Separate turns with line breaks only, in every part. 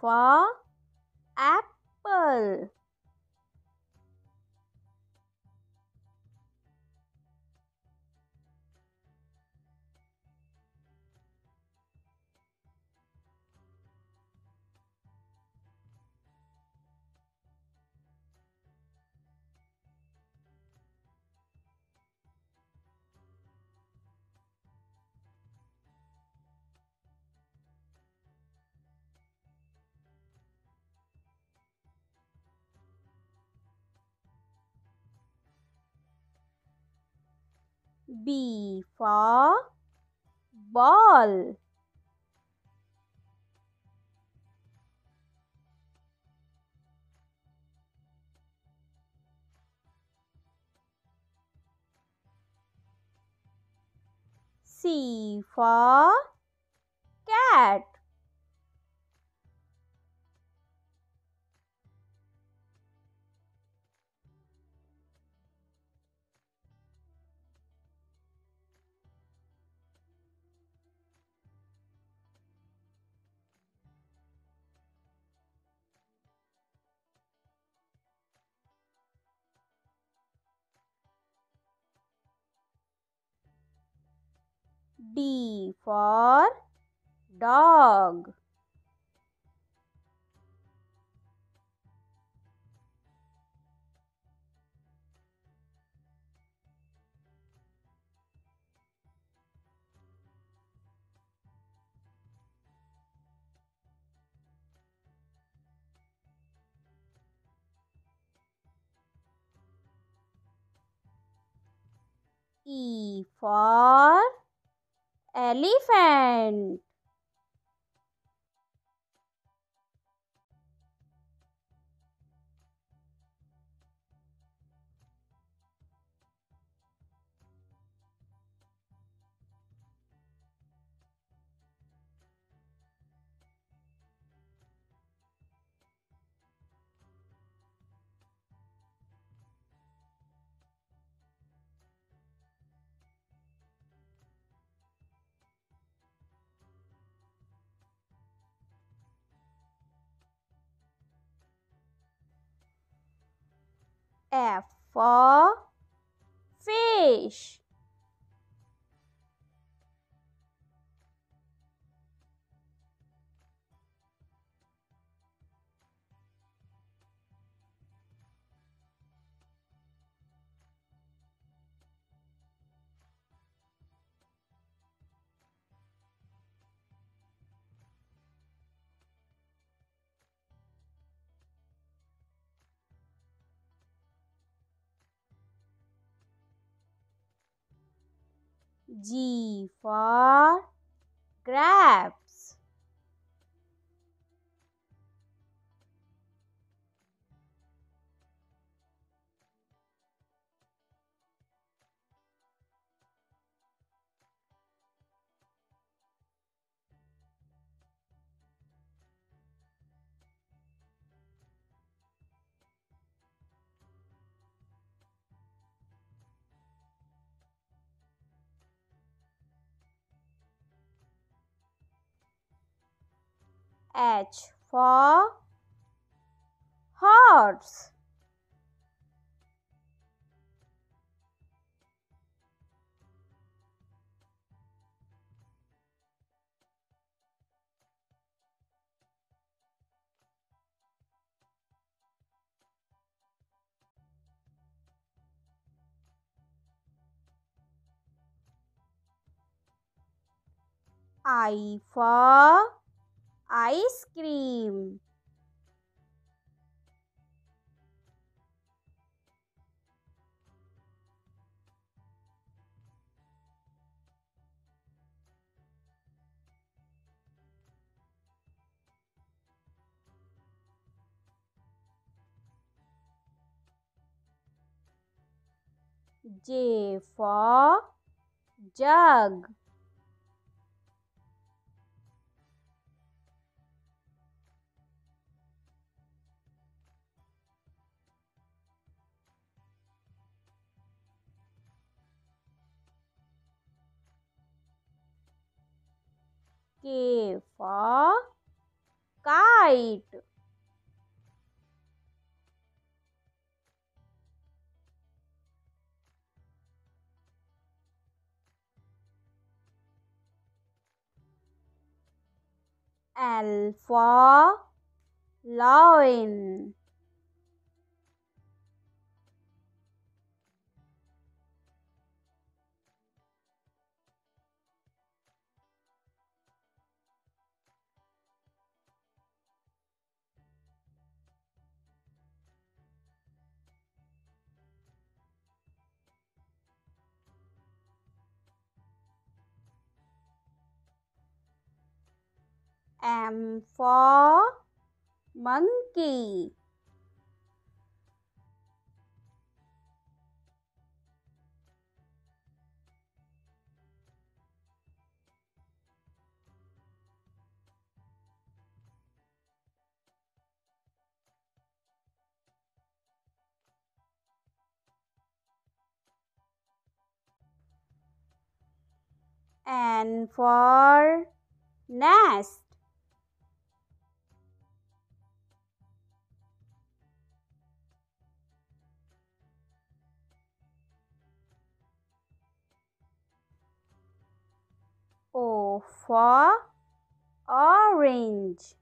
for apple. B for ball. C for cat. D for dog. E for elephant. F for fish. G for grapes. H for horse. I for ice cream. J for jug. K for kite L for lion M for monkey. And for nest for orange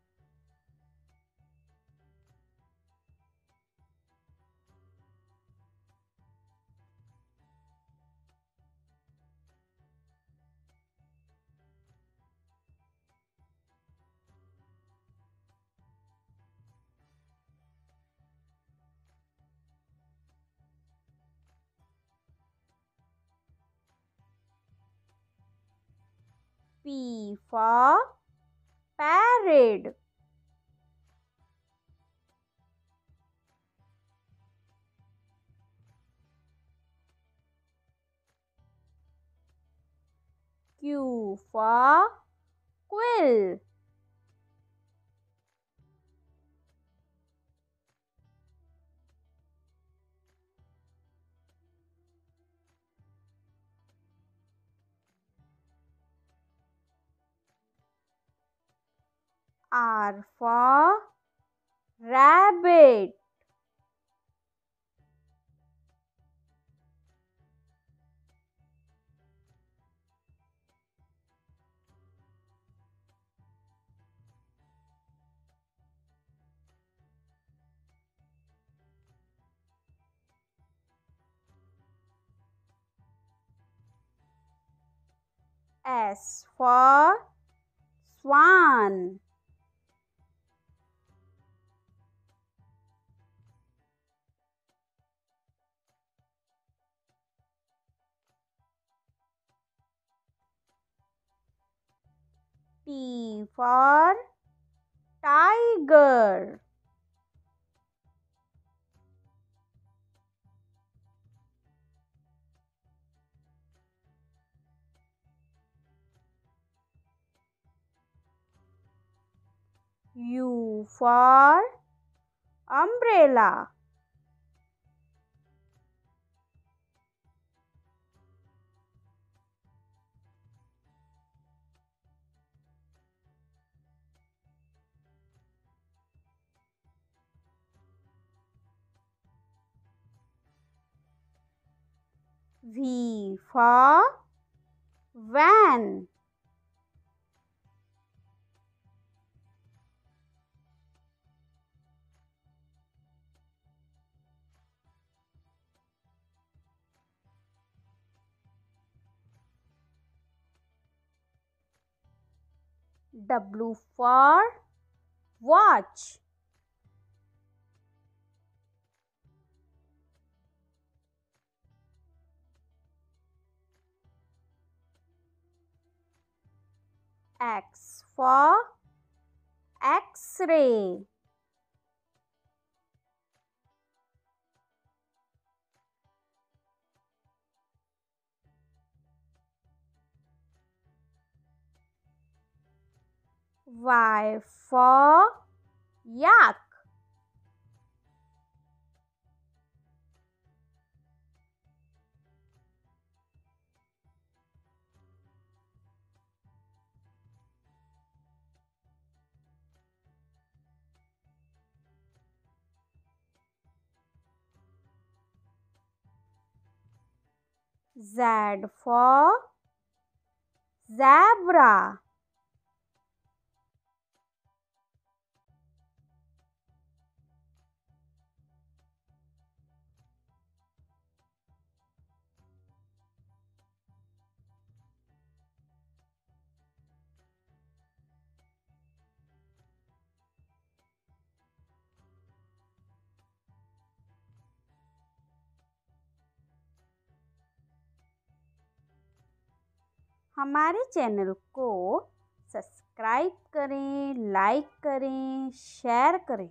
P for parrot Q for quill R for rabbit. S for swan For tiger. U for umbrella V for van. W for watch X for X-ray. Y for yak Z for zebra. हमारे channel को subscribe करें like करें share करें।